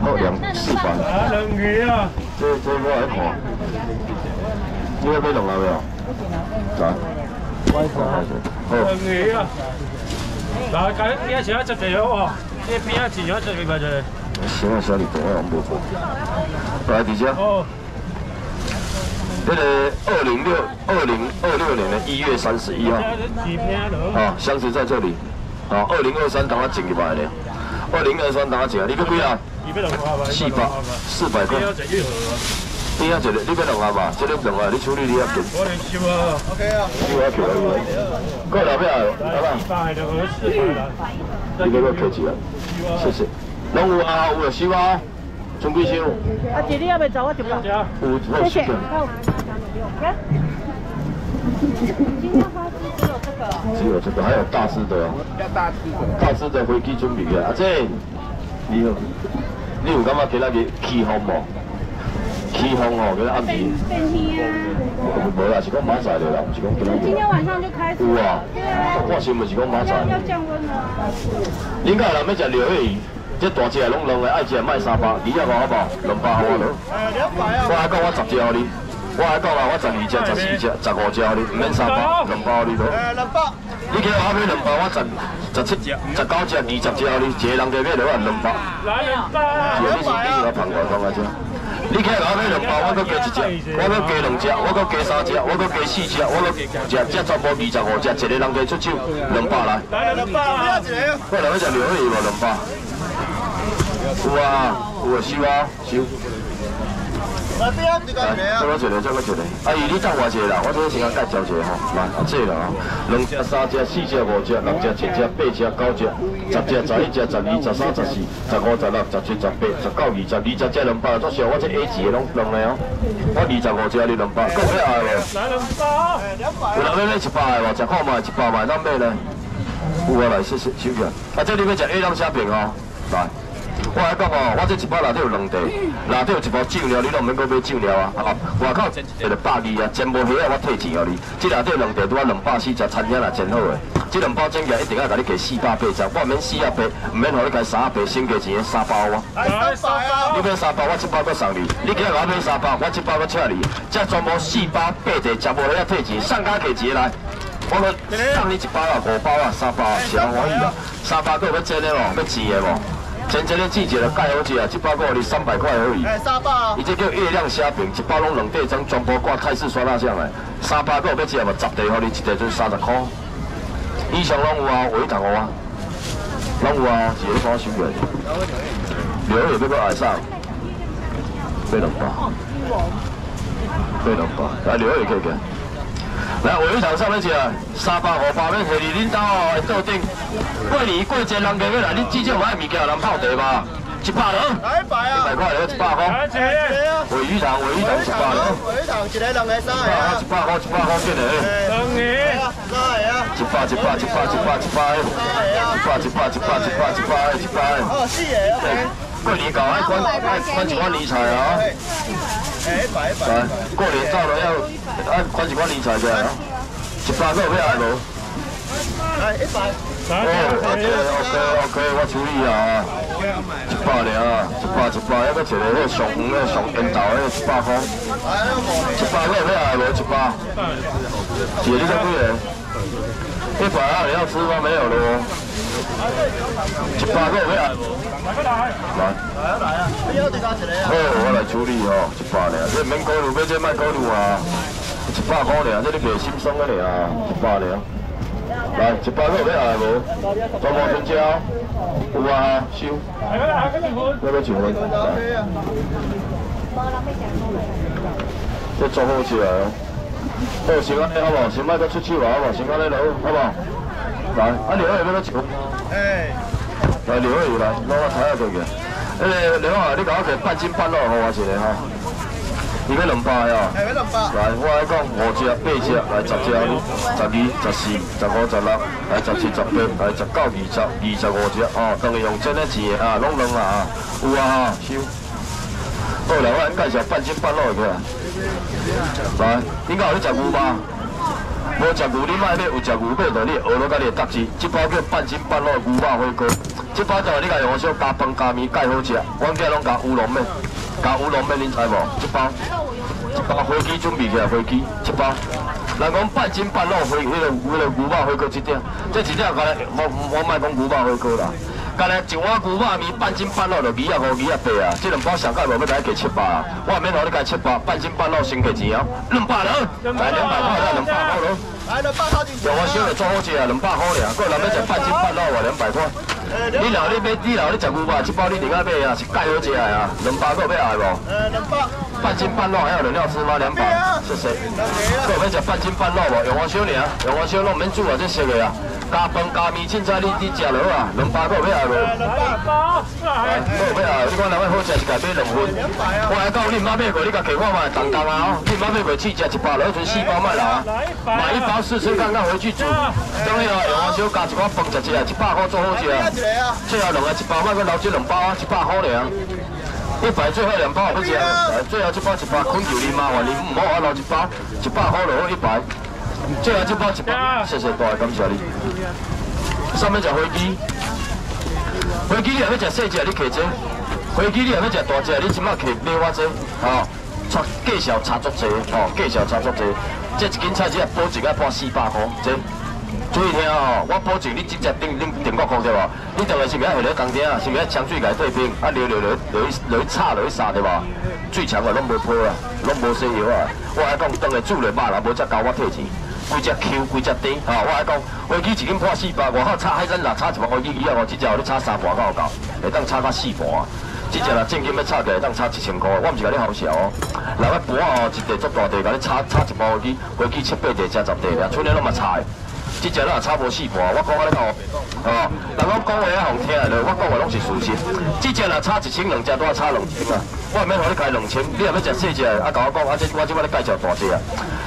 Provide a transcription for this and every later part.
好两四百。啊，两鱼啊！这这我来看，你要买两个没有？来，好，两鱼啊！好喎，呢邊一前咗一隻幾百隻。行啊，小李，等我冇做。来，姐姐。哦。那个二零六二零二六年的一月三十一号。好，箱子在这里。好，二零二三等下进去买的。二零二三等下进啊，你个几啊？四百，四百块。你啊一个？你要两下吧？这个两下你处理你要紧。我哋收啊。OK 啊。你我扣你。过来不要？好吧。你给我客气了，谢谢。拢有啊，有啊，收啊。准备收。阿姐，你要不要走我就走。有，谢谢。今天花只有这个。只有这个，还有大师的哦。大师的。大师的飞机准备啊，阿姐，你好，你有感觉今仔日起风无？起风哦，今日暗时。变天啊。无啦，是讲马赛的啦，不是讲今仔日。今天晚上就开始。有啊。我新闻是讲马赛。要降温了。恁家人要食柳叶鱼，这大只的拢两个，爱食卖三百，二百五好不好？两百好无？两百啊。我还讲我十只你。我还讲啦，我十二只、十四只、十五只你，唔免三百，两百你都。诶，两百。你叫我买两百，我十十七只、十九只、二十只你，一个人加买两万两百。来两百。两百啊！我旁边讲啊只。你叫我买两百，我搁加一只，我搁加两只，我搁加三只，我搁加四只，我搁加五只，这全部二十五只，一个人加出手两百来。来两百啊！我两个只留去无两百。有啊，有啊，收啊，收。来，再我一个，再我一个。阿姨，你等我一下啦，我这个时间介绍一下吼。来，阿姐啦吼，两只、三只、四只、五只、六只、七只、八只、九只、十只、十一只、十二、十三、十四、十五、十六、十七、十八、十九、二十、二十只两百，做少我这 A 级的拢两个哦。我二十五只，你两百，够咩爱无？来两百。有人要买一百的无？食看卖，一百卖啷买呢？有啊，来，谢谢，收起来。啊，这你要食 A 两虾饼哦，来。我来讲哦，我这一包内底有两袋，内底有一包酒料，你拢唔免搁买酒料啊！哦，外口一个百二啊，全部虾啊，我退钱哦你。这内底两袋拄啊两百四，食餐厅也真好诶。这两包整起来一定要甲你加四百八十，我免四百八，唔免互你加三百八，先加钱三包啊！三包，你买三包，我一包搁送你。你今日我买三包，我一包搁请你。这全部四百八十，食无虾退钱，上家给钱来。我搁送你一包啊，五包啊，三包啊，是欢喜啊。三包搁要蒸的无？要煎的无？前前个季节的盖好食啊，一包够你三百块而已。哎，三包。伊这叫月亮虾饼，一包拢两块装，全部挂泰式酸辣酱来。三包够要吃嘛？十袋互你，一袋就三十块。以上拢有啊，尾糖有啊，拢有啊，自己帮我收过来。留也要个爱上，买两包。买两包，来留也可以给。来，我一场上面吃，三百五百要摕你恁兜哦的桌顶。过年过节人家要来，你至少买物件人泡茶吧？一百了，一百啊！一百块了，一百块。尾鱼塘，尾鱼塘一百了。尾鱼肠一个两个三个啊！一百块，一百块进来。两个。三个啊！一百，一百，一百，一百，一百。三个啊！一百，一百，一百，一百，一百，一百。哦，四个啊！过年搞爱关爱关一关理财啊！哎，一百一百。来，过年到了要。啊，管一管理财者啊，一百个要爱无？来一百。哦，OK OK OK，我处理啊。一百啊，一百一百，要搁一个迄上黄个上烟头个一百块。一百个要爱无？一百。姐，你做几个？一百啊，你要吃吗？没有了。一百个要爱无？来。来来啊！好，我来处理哦，一百俩，这免考虑，买这卖考虑啊。一百块尔，这你卖心酸个尔，一百尔。来，一百个要爱无？全部成交。有啊，收。要不要结婚？这做好起来哦。好，先安尼好无？先卖个出手啊，好无？先安尼落，好无？来，啊，刘二要要结婚？哎。来，刘二来，攞我睇下佢嘅。诶，刘二，你搞个半斤半肉，好我一个哈。你要两百哦，来，我来讲五只、八只，来十只，十二、十四、十五、十六，来十七、十八，来十九、二十、二十五只，哦，当然用真的钱啊，拢拢啊，有啊哈，收。好来，我介绍半斤半肉的。来，你讲有你食牛吗？无食牛，你买买有食牛买的，你学到家己的特质，这包叫半斤半肉牛肉火锅。这包就你家用小加饭加面介好食，阮家拢加乌龙面，加乌龙面恁知无？一包，一包飞机准备起来，飞机这包。人讲半斤半肉飞，迄个迄个牛肉火锅一点，这一点个来，我我卖讲牛肉火锅啦。干来一碗牛肉面，半斤半肉就二啊五、二啊八啊，这两包上盖无要来加七百啊，我免让你加七百，半斤半肉先给钱哦，两百了，来两百块了，两百块了。来两百套进去。有我烧的做好食啊，两百块尔，个人要食半斤半肉啊，两百块。你老你买，你老你食牛肉，这包你另外买啊，是介好食的啊，两百个买来无？呃，两百。半斤半肉还有人要吃吗？两百，谢谢。各位要食半斤半肉无？用我烧尔，用我烧肉免煮啊，这熟的啊。加饭加面，凊彩你你食落啊，两百个要爱无？包，哎，个要爱，你看人位好食是家买两份。我来讲，你唔捌买过，你家客看嘛，当当啊哦！你唔捌买过试食一包，落去剩四包卖啦。买一包试吃看看回去煮。当然啊，用我烧加一寡饭食食啊，一百块做好食啊。最后两个一包，卖个留这两包啊，一百块尔。一百最后两包不吃，最后一包一百，困住你麻烦你唔好我留一包，一百块落一百。最后一包一百，谢谢大家感谢你。上面食飞机，飞机你若要食细只，你摕这；飞机你若要食大只，你即马摕买我这，吼，差介绍差足济，吼，介绍差足济。这一斤菜只保证要半四百块，这。注意听哦，我保证你即只订订订国空对无？你当然是咪要下咧工程啊？是咪要枪水来对冰？啊，流流流流去流去炒流去杀对无？最强的拢无破啊，拢无西药啊！我来讲，当下煮了肉啦，无才交我退钱。规只 Q，规只丁，啊！我来讲，飞机一斤破四百，外口炒海参啦，炒一盘飞机鱼啊，我只只互你炒三盘够有够，会当炒到四盘啊！只只啦正经要炒起来，当炒一千块，我毋是甲你好笑哦。来，我盘哦，一地足大地，甲你炒炒一包飞机，飞机七八地，加十地啊，剩了拢嘛炒的。只只啦差无四盘，我讲我咧讲，哦，人讲讲话啊，好听的，我讲话拢是事实。只只啦差一千，两只都要差两千啊！我免互你开两千，你若要食细只，啊，甲我讲，啊，即我即摆咧介绍大只啊。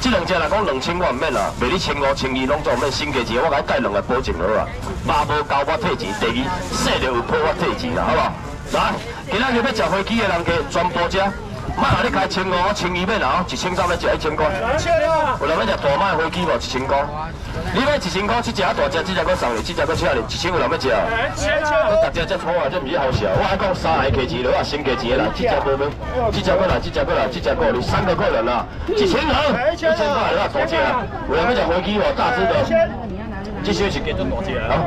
这两只来讲两千我唔免啦，卖你千五千二拢做唔免，新价钱我甲你介两个保证好啊。肉无交我退钱，第二细就有破我退钱啦，好无？来，今仔日要食飞机的人家全部食，莫话你开千五、千二免啦，一千三要食一千块。有人要食大麦飞机无一千块，你买一千块去食大只，只只搁送你，只只搁请你，一千有人要食啊？你大只只粗啊，这唔是好笑。我还讲三个价钱了啊，新价钱啦，只只无免，只只过来，只只过来，只只过来，三个客人啦，一千人，一千块了大只啊，有人要食飞机无？大只的。这些是加做大只啊，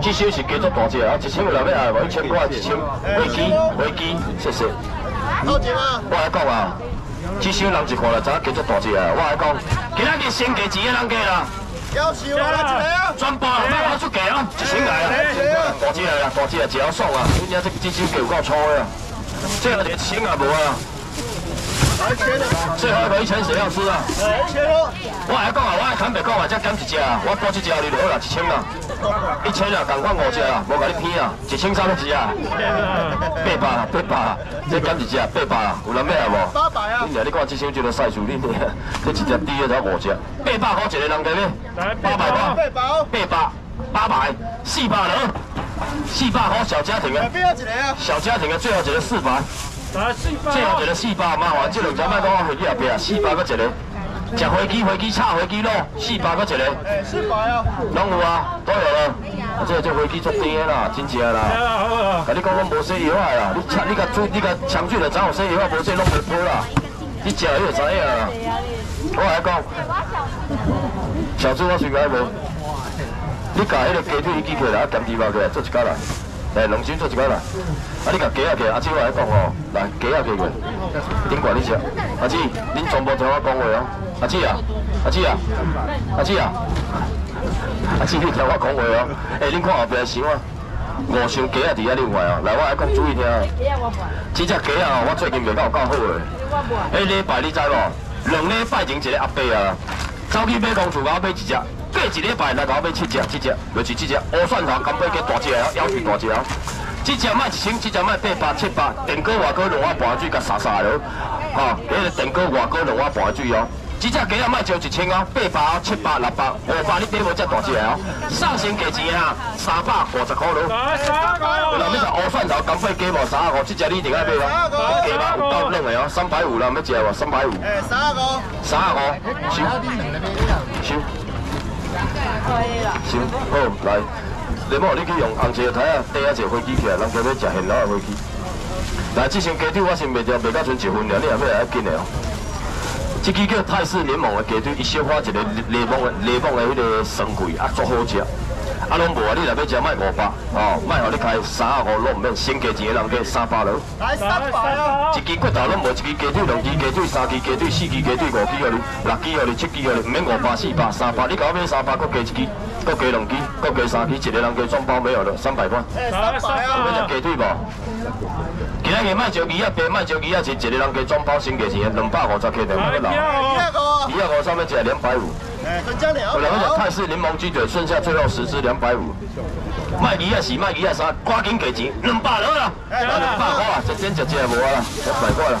这些是加做大只啊，一千有人要爱无？一千块，一千飞机，飞机，谢谢。好钱啊！我来讲啊，这些人一看就知影加做大只啊。我来讲，今仔日先给钱的人加啦，要求啊，来一个啊！全部人卖我出价啊，一千来啊，大只来啊，大只来只好爽啊！你听这这手叫有够粗的啊，这个一千也无啊。最后一个一千谁要吃啊？我来讲啊，我来砍白讲啊，才减一只啊，我多一只你就好啦，一千啦，一千啊，共款五只啊，无甲你骗啊，一千三只啊，八百啦，八百啦，再减一只啊，八百啦，有人买啊无？八百啊！你你看这箱就个赛数，你 这一只猪的才五只，八百块一个人家买，八百块，八百哦！八百，八百，四百了，四百块小家庭啊？小家庭啊，最后一个四百。来四包，最后一个四百麻烦，这两只卖讲我飞机后壁啊，四百个一个，食飞机飞机炒飞机肉，四百个一个，哎，四百啊！拢有啊，都有了。啊，这这飞机足甜的啦，真正啦。好，甲你讲，我无洗药啊啦，你插你甲水，你甲呛水就知有洗药啊，无洗拢袂破啦。你食你就知影啦。我来讲，小猪我随便无。你甲迄个鸡腿举起来，啊，咸猪肉起来，做一家来。来，龙筋做一个来。啊，你甲鸡仔起，阿姊我来讲哦，来鸡仔起过，顶管你食。阿姊，恁全部听我讲话哦。阿姊啊，阿姊啊，阿姊啊，阿姊你听我讲话哦。哎，恁看后壁箱啊，五箱鸡仔伫遐另外哦。来，我来讲注意听哦。这只鸡仔哦，我最近卖到有够好诶。哎，礼拜你知无？两礼拜前一个阿伯啊，走去买公厝，甲我买一只。过一礼拜来甲我买七只，七只，就是这只乌蒜头，干杯加大只啊，腰肥大只啊。这只卖一千，这只卖八百、七百，电锅外锅两碗半水，甲沙沙咯。吼，迄个电锅外锅两碗半水哦。这只鸡啊卖招一千哦，八百哦，七百、六百、五百，你买无只大只哦。上先价钱啊，三百五十块咯。来三个，有人要食乌蒜头，干杯鸡无三百五，这只你一定要买哦。鸡嘛有够嫩的哦，三百五啦，要食无？三百五。哎，三个，三五，收，收。可以啦。行，好来，你某你去用红色台啊，带一个飞机起来，咱家要食现捞的飞机。来，这箱鸡腿我是卖掉，卖到剩一分了，你后尾来紧的哦。这支叫泰式柠檬的鸡腿，一小块一个柠檬的柠檬的迄个酸鬼，啊，足好食。啊，拢无啊，你若要食卖五百，哦，卖互你开三啊五，拢毋免，先加钱个人加三百了。来三百啊！一支骨头拢无，一支鸡腿、两支鸡腿、三支鸡腿、四支鸡腿、五支互你，六支互你，七支互你，毋免五百、四百、三百，你搞我买三百，搁加一支，搁加两支，搁加三支，一个人加装包没有了，三百块。哎，三百要啊！食鸡腿无？今仔日卖烧鱼啊，白卖烧鱼啊，是一个人给装包先价钱，两百五十克两百来六。第二个二五上面只两百五。哎，两我两个讲泰式柠檬鸡腿，剩下最后十只两百五。卖鱼啊是卖鱼啊三，赶紧给钱，两百了啦，哎两百块啊，一点一只无啊啦，两百块啦。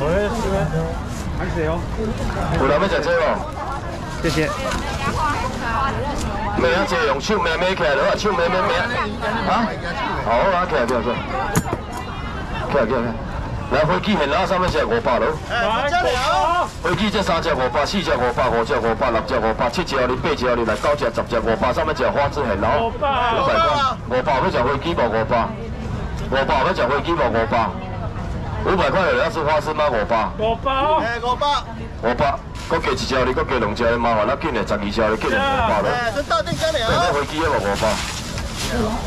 喂，这边，还是哦，有人要食这无？谢谢。咩啊？这用手咩咩起来？手咩咩咩啊？好啊，起来起来起来，起来起来来。飞机现捞上面是五百咯。哎，分家两。飞机这三只五百，四只五百，五只五百，六只五百，七只你，八只你，来九只、十只五百，上面只花枝现捞。五百五百块，五百要食飞机无五百，五百要食飞机无五百，五百块有要吃花枝吗？五百，五包，哎，五百。五百，搁加一只哩，搁加两只哩，麻烦咱紧嘞十二只哩，紧的五百咯。哎，这到店家两。买飞机也无五百，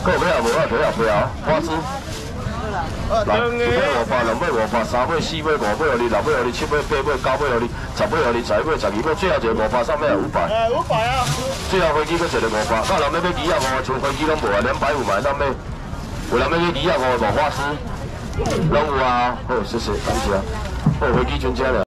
搁有尾啊无啊，腿啊腿啊，花枝。来，一尾五百，两尾五百，三尾四尾五尾互你，六尾互你，七尾八尾九尾互你，十尾互你，十一尾十二尾，最后一个五百，上面有五百。哎，五百啊！最后飞机搁一个五百，到人要买二啊五，像飞机拢无啊，两百五买当买。有人要买二啊五无花枝，拢有啊。好，谢谢，感谢。好，飞机全车了。